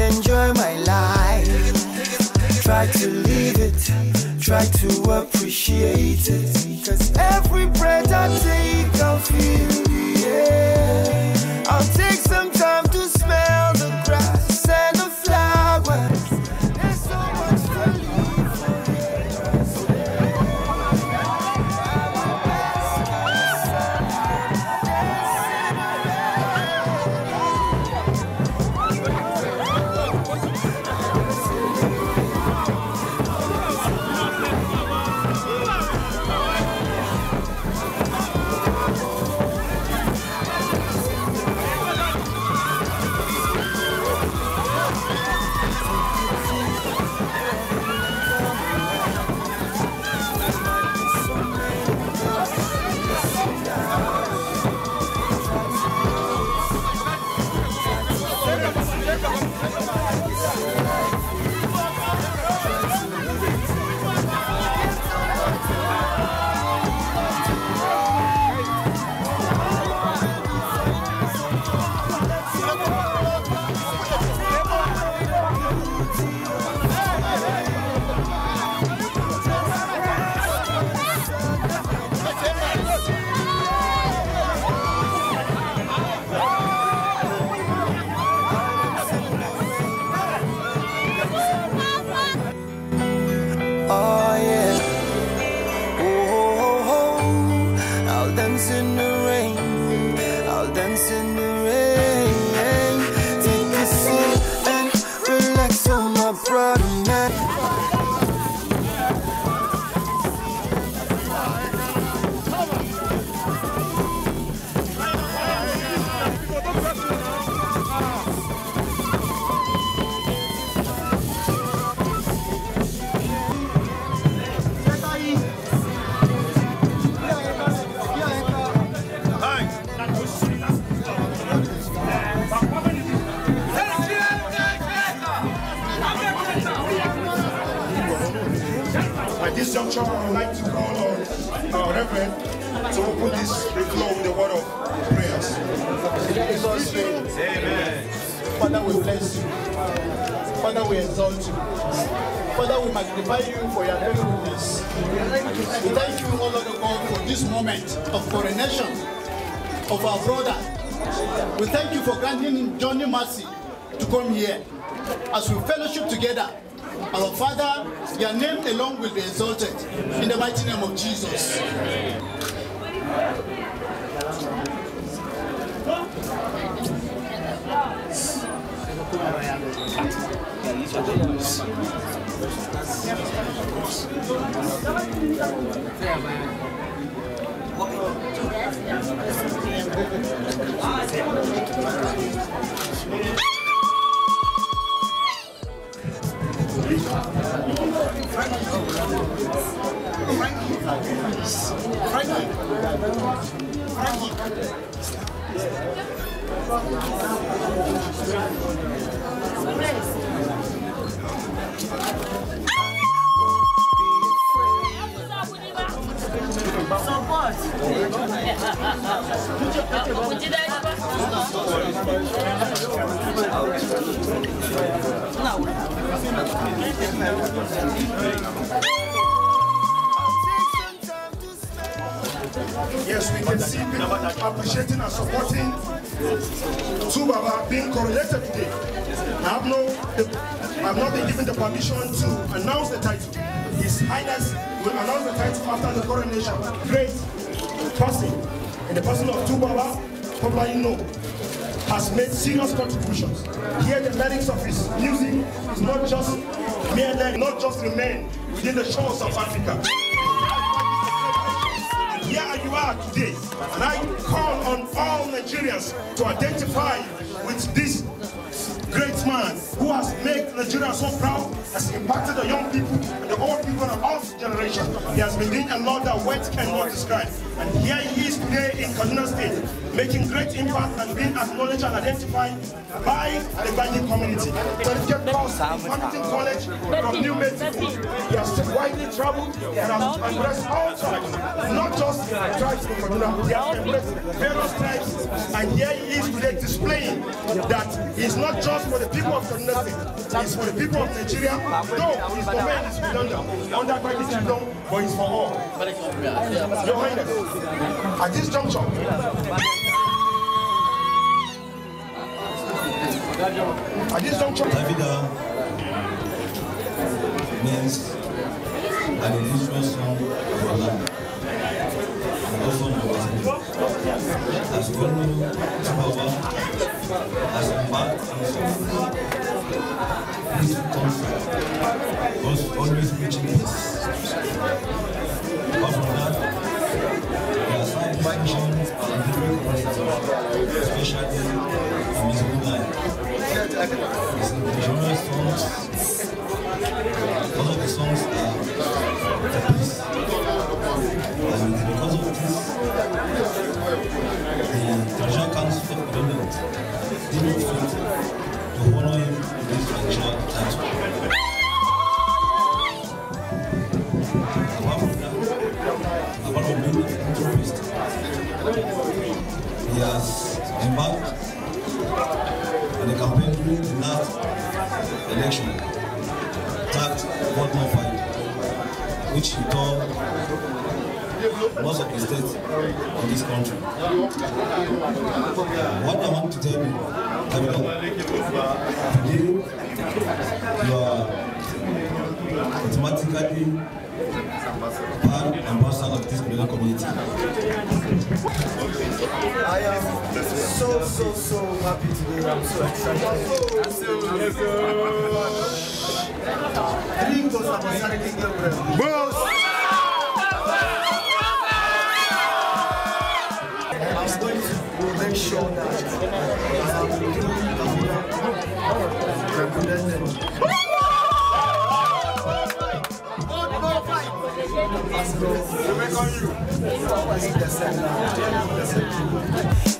Enjoy my life. Try to live it. Try to appreciate it. Cause every breath I take, I'll feel the air. I'll take Father, we bless you. Father, we exalt you. Father, we magnify you for your very goodness. We thank you, O Lord of God, for this moment of coronation of our brother. We thank you for granting him Johnny mercy to come here as we fellowship together. Our Father, your name alone will be exalted in the mighty name of Jesus. Frankie. Frankie. Frankie. Não. Yes, we can see people appreciating and supporting 2Baba being coronated today. I have no, I have not been given the permission to announce the title. His Highness will announce the title after the coronation. Great person in the person of 2Baba, popularly known, has made serious contributions. Here the lyrics of his music is not just mere lyrics, not just remain within the shores of Africa. Are today, and I call on all Nigerians to identify with this great man who has made Nigeria so proud, has impacted the young people and the old people and all generation. He has been doing a lot that words cannot describe. And here he is today in Kaduna State, making great impact and being acknowledged and identified by the Banyan community. In Farmington College from New Mexico. He has widely traveled and has embraced all tribes, not just tribes from Kaduna. He has embraced various tribes, and here he is today displaying that it's not just for the people of Kaduna it's for the people of Nigeria. Though his domain is redundant, under Christ's kingdom, but it's for all. Your Highness, at this juncture, at this juncture, Davida means an indigenous song of our land. And also as Gonu as a mark and song. Concert was always preaching peace. Apart from that, there are some distinctions and different concepts, especially in musical line. It's the genre songs he has embarked on a campaign during the last election tagged one more fight, which he told most of the states in this country. What I want to tell you, Abidal, today you are automatically part and parcel of this community. I am so, so, so happy today. I'm so excited. Gringos Abasari Kingdom. I'm going to make sure. The unknown